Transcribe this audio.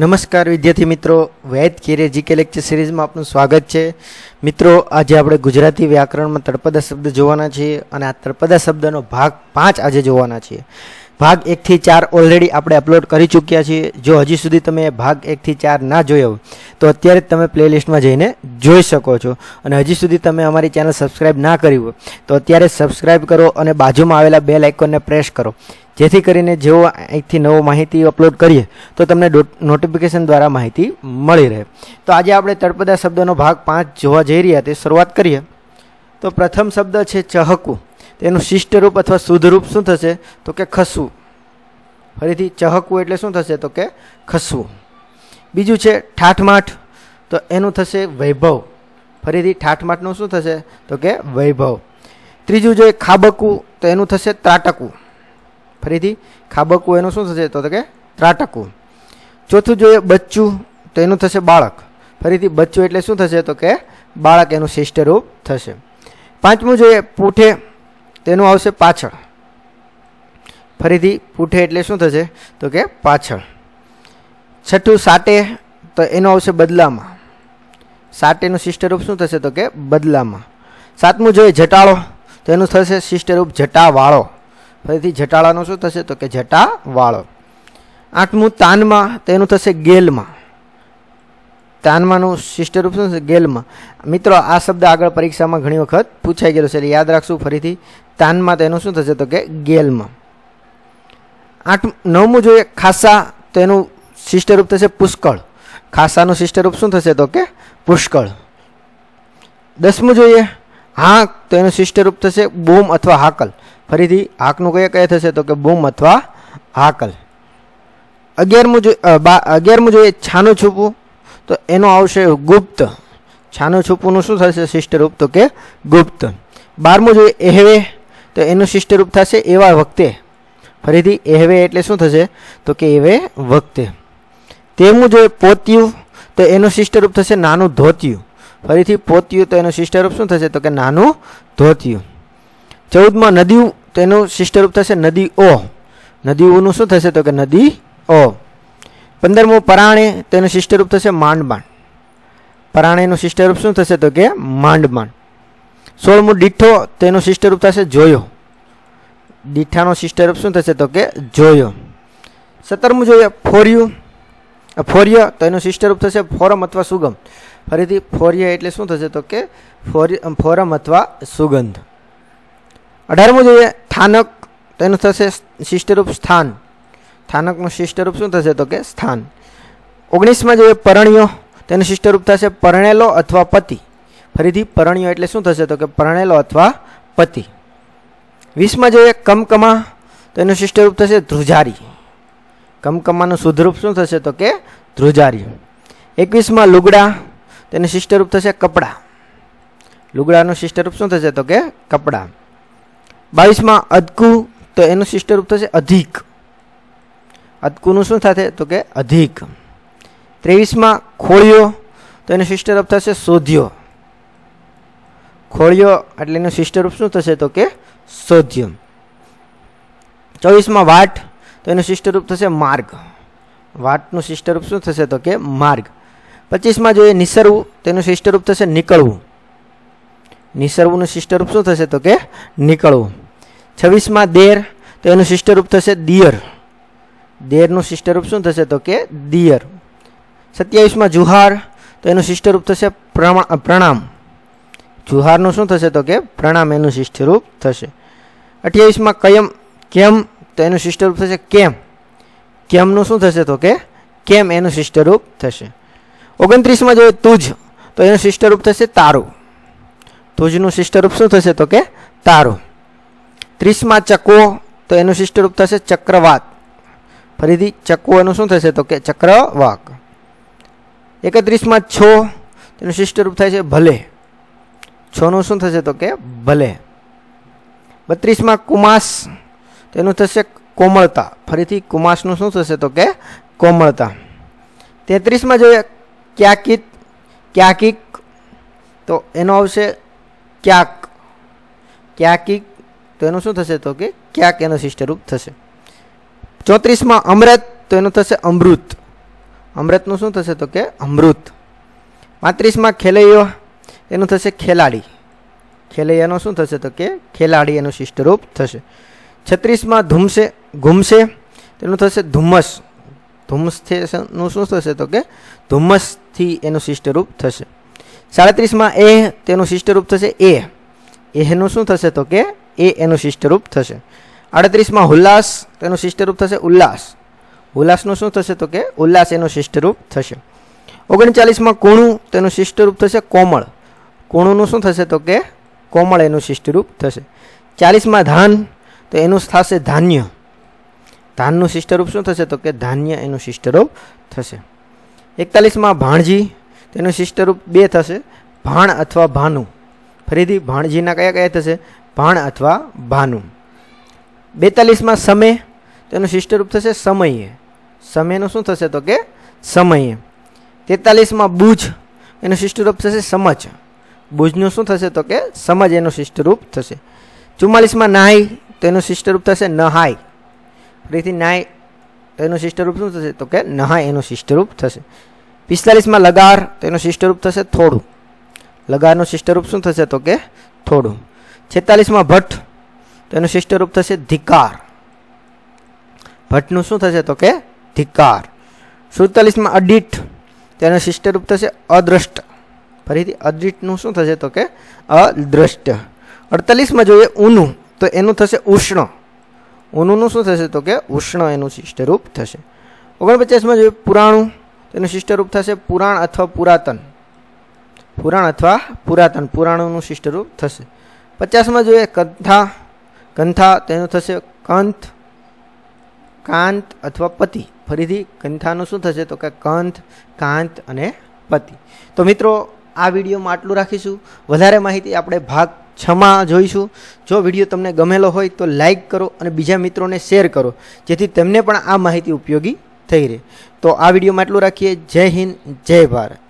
નમસ્કાર વિદ્યાર્થી મિત્રો. વૈદ કેરે જીકે લેક્ચર સિરીઝમાં આપનું સ્વાગત છે. મિત્રો, આજે આપણે ગુજરાતી વ્યાકરણમાં તળપદા શબ્દ જોવાના છીએ અને આ તળપદા શબ્દનો ભાગ પાંચ આજે જોવાના છીએ. ભાગ એકથી ચાર ઓલરેડી આપણે અપલોડ કરી ચૂક્યા છીએ જો હજી સુધી તમે ભાગ એકથી ચાર ના જોયો તો અત્યારે જ તમે પ્લેલિસ્ટમાં જઈને જોઈ શકો છો અને હજી સુધી તમે અમારી ચેનલ સબસ્ક્રાઈબ ના કરી હોય તો અત્યારે સબસ્ક્રાઈબ કરો અને બાજુમાં આવેલા બેલ આઇકોનને પ્રેસ કરો જેથી કરીને જેવો અહીંથી નવો માહિતી અપલોડ કરીએ તો તમને નોટિફિકેશન દ્વારા માહિતી મળી રહે તો આજે આપણે તળપદા શબ્દનો ભાગ પાંચ જોવા જઈ રહ્યા તે શરૂઆત કરીએ તો પ્રથમ શબ્દ છે ચહકવું તેનું શિષ્ટ રૂપ અથવા શુદ્ધ રૂપ શું થશે? તો કે ખસવું. ફરીથી ચહકવું એટલે શું થશે? તો કે ખસવું. બીજું છે ઠાઠમાઠ. તો એનું થશે વૈભવ. ફરીથી ઠાઠમાઠનું શું થશે? તો કે વૈભવ. ત્રીજું જોઈએ ખાબકવું, તો એનું થશે ત્રાટકવું. ફરીથી ખાબકવું એનું શું થશે? તો કે ત્રાટકવું. ચોથું જોઈએ બચ્ચું, તો એનું થશે બાળક. ફરીથી બચ્ચું એટલે શું થશે? તો કે બાળક એનું શિષ્ટરૂપ થશે. પાંચમું જોઈએ પૂઠે તેનું આવશે પાછળ ફરીથી પૂઠે એટલે શું થશે તો કે પાછળ છઠ્ઠું સાટે તો એનું આવશે બદલામાં સાટેનું શિષ્ટરૂપ શું થશે તો કે બદલામાં સાતમું જોઈએ જટાળો તો એનું થશે શિષ્ટરૂપ જટાવાળો ફરીથી જટાળાનું શું થશે તો કે જટાવાળો આઠમું તાનમાં તેનું થશે ગેલમાં તાનમાનું શિષ્ટરૂપ શું છે ગેલમાં મિત્રો આ શબ્દ આગળ પરીક્ષામાં ઘણી વખત પૂછાઈ ગયેલો છે એટલે યાદ રાખશું ફરીથી તાનમાં તેનું શું થશે તો કે ગેલમાં આઠ નવમું જોઈએ ખાસા તો એનું શિષ્ટરૂપ થશે પુષ્કળ ખાસાનું શિષ્ટરૂપ શું થશે તો કે પુષ્કળ દસમું જોઈએ હાંક તો એનું શિષ્ટરૂપ થશે બૂમ અથવા હાકલ ફરીથી હાકનું કયા કયા થશે તો કે બૂમ અથવા હાકલ અગિયારમું જોઈએ અગિયારમું જોઈએ છાનું છૂપવું તો એનો આવશે ગુપ્ત છાનું છૂપુંનું શું થશે શિષ્ટરૂપ તો કે ગુપ્ત બારમું જોઈએ એહવે તો એનું શિષ્ટરૂપ થશે એવા વખતે ફરીથી એહવે એટલે શું થશે તો કે એવે વખતે તેરમું જોઈએ પોત્યું તો એનું શિષ્ટરૂપ થશે નાનું ધોતિયું ફરીથી પોત્યું તો એનું શિષ્ટરૂપ શું થશે તો કે નાનું ધોતિયું ચૌદમાં નદીયું તો એનું શિષ્ટરૂપ થશે નદી ઓ નદીઓનું શું થશે તો કે નદી ઓ પંદરમું પરાણે તેનું શિષ્ટરૂપ થશે માંડબાણ પરાણેનું શિષ્ટરૂપ શું થશે તો કે માંડબાણ સોળમું ડીઠો તેનું શિષ્ટરૂપ થશે જોયો ડીઠાનો શિષ્ટરૂપ શું થશે તો કે જોયો સત્તરમું જોઈએ ફોર્યું ફોર્ય તો એનું શિષ્ટરૂપ થશે ફોરમ અથવા સુગમ ફરીથી ફોર્ય એટલે શું થશે તો કે ફોરમ અથવા સુગંધ અઢારમું જોઈએ સ્થાનક તેનું થશે શિષ્ટરૂપ સ્થાન સ્થાનકનું શિષ્ટરૂપ શું થશે તો કે સ્થાન ઓગણીસમાં જોઈએ પરણ્યો તેનું શિષ્ટરૂપ થશે પરણેલો અથવા પતિ ફરીથી પરણ્યો એટલે શું થશે તો કે પરણેલો અથવા પતિ વીસમાં જોઈએ કમકમા તો એનું શિષ્ટરૂપ થશે ધ્રુજારી કમકમાનું શુદ્ધરૂપ શું થશે તો કે ધ્રુજારી એકવીસમાં લુગડા તેનું શિષ્ટરૂપ થશે કપડાં લુગડાનું શિષ્ટરૂપ શું થશે તો કે કપડાં બાવીસમાં અદકુ તો એનું શિષ્ટરૂપ થશે અધિક અદકુનું શું થશે તો કે અધિક ત્રેવીસમાં ખોળિયો તો એનું શિષ્ટરૂપ થશે શોધ્યો ખોળિયો એટલે એનું શિષ્ટરૂપ શું થશે તો કે શોધ્યો ચોવીસમાં વાટ તો એનું શિષ્ટરૂપ થશે માર્ગ વાટનું શિષ્ટરૂપ શું થશે તો કે માર્ગ પચીસમાં જોઈએ નિસરવું તેનું શિષ્ટરૂપ થશે નીકળવું નિસરવુંનું શિષ્ટરૂપ શું થશે તો કે નીકળવું છવ્વીસમાં દેર તો એનું શિષ્ટરૂપ થશે દિયર દેરનું શિષ્ટરૂપ શું થશે તો કે દિયર સત્યાવીસમાં જુહાર તો એનું શિષ્ટરૂપ થશે પ્રણામ જુહારનું શું થશે તો કે પ્રણામ એનું શિષ્ટરૂપ થશે અઠ્યાવીસમાં કયમ કેમ તો એનું શિષ્ટરૂપ થશે કેમ કેમનું શું થશે તો કે કેમ એનું શિષ્ટરૂપ થશે ઓગણત્રીસમાં જોઈએ તુજ તો એનું શિષ્ટરૂપ થશે તારું તુજનું શિષ્ટરૂપ શું થશે તો કે તારું ત્રીસમાં ચકો તો એનું શિષ્ટરૂપ થશે ચક્રવાત ફરીથી ચક્કુ એનું શું થશે તો કે ચક્રવાક એકત્રીસમાં છો તેનું શિષ્ટરૂપ થાય છે ભલે છોનું શું થશે તો કે ભલે બત્રીસમાં કુમાસ તેનું થશે કોમળતા ફરીથી કુમાસનું શું થશે તો કે કોમળતા તેત્રીસમાં જોઈએ ક્યાકિત ક્યાકિક તો એનો આવશે ક્યાક ક્યાકિક તો એનું શું થશે તો કે ક્યાંક એનું શિષ્ટરૂપ થશે ચોત્રીસમાં અમૃત તો એનું થશે અમૃત અમૃતનું શું થશે તો કે અમૃત પાંત્રીસમાં ખેલૈયો એનું થશે ખેલાડી ખેલૈયાનું શું થશે તો કે ખેલાડી એનું શિષ્ટરૂપ થશે છત્રીસમાં ધૂમશે ઘૂમશે તેનું થશે ધુમ્મસ ધુમ્મસથી નું શું થશે તો કે ધુમ્મસથી એનું શિષ્ટરૂપ થશે સાડત્રીસમાં એ તેનું શિષ્ટરૂપ થશે એ એનું શું થશે તો કે એ એનું શિષ્ટરૂપ થશે આડત્રીસમાં ઉલ્લાસ તેનું શિષ્ટરૂપ થશે ઉલ્લાસ ઉલ્લાસનું શું થશે તો કે ઉલ્લાસ એનું શિષ્ટરૂપ થશે ઓગણચાલીસમાં કુણું તેનું શિષ્ટરૂપ થશે કોમળ કુણુંનું શું થશે તો કે કોમળ એનું શિષ્ટરૂપ થશે ચાલીસમાં ધાન તો એનું થશે ધાન્ય ધાનનું શિષ્ટરૂપ શું થશે તો કે ધાન્ય એનું શિષ્ટરૂપ થશે એકતાલીસમાં ભાણજી તેનું શિષ્ટરૂપ બે થશે ભાણ અથવા ભાનુ ફરીથી ભાણજીના કયા કયા થશે ભાણ અથવા ભાનુ બેતાલીસમાં સમય તેનું શિષ્ટરૂપ થશે સમયે સમયનું શું થશે તો કે સમયે તેતાલીસમાં બુજ એનું શિષ્ટરૂપ થશે સમજ બુજનું શું થશે તો કે સમજ એનું શિષ્ટરૂપ થશે ચુમ્માલીસમાં નાય તેનું શિષ્ટરૂપ થશે નહાય ફરીથી નાય એનું શિષ્ટરૂપ શું થશે તો કે નહાય એનું શિષ્ટરૂપ થશે પિસ્તાલીસમાં લગાર તેનું શિષ્ટરૂપ થશે થોડું લગારનું શિષ્ટરૂપ શું થશે તો કે થોડું છેતાલીસમાં ભટ્ટ તેનું શિષ્ટરૂપ થશે ધિકાર ભટ્ટનું શું થશે તો કે ધિકાર સુડતાલીસમાં અડીટ તેનું શિષ્ટરૂપ થશે અદ્રષ્ટ ફરીથી અદૃષ્ટનું શું થશે તો કે અદ્રષ્ટ અડતાલીસમાં જોઈએ ઊનું તો એનું થશે ઉષ્ણ ઊનુંનું શું થશે તો કે ઉષ્ણ એનું શિષ્ટરૂપ થશે ઓગણપચાસમાં જોઈએ પુરાણું તેનું શિષ્ટરૂપ થશે પુરાણ અથવા પુરાતન પુરાણ અથવા પુરાતન પુરાણોનું શિષ્ટરૂપ થશે પચાસમાં જોઈએ કંથા કંથા તેનું થશે કંથ કાંત અથવા પતિ ફરીથી કંથાનું શું થશે તો કે કંથ કાંત અને પતિ તો મિત્રો આ વિડીયોમાં આટલું રાખીશું વધારે માહિતી આપણે ભાગ છમાં જોઈશું જો વિડીયો તમને ગમેલો હોય તો લાઈક કરો અને બીજા મિત્રોને શેર કરો જેથી તેમને પણ આ માહિતી ઉપયોગી થઈ રહે તો આ વિડીયોમાં આટલું રાખીએ જય હિન્દ જય ભારત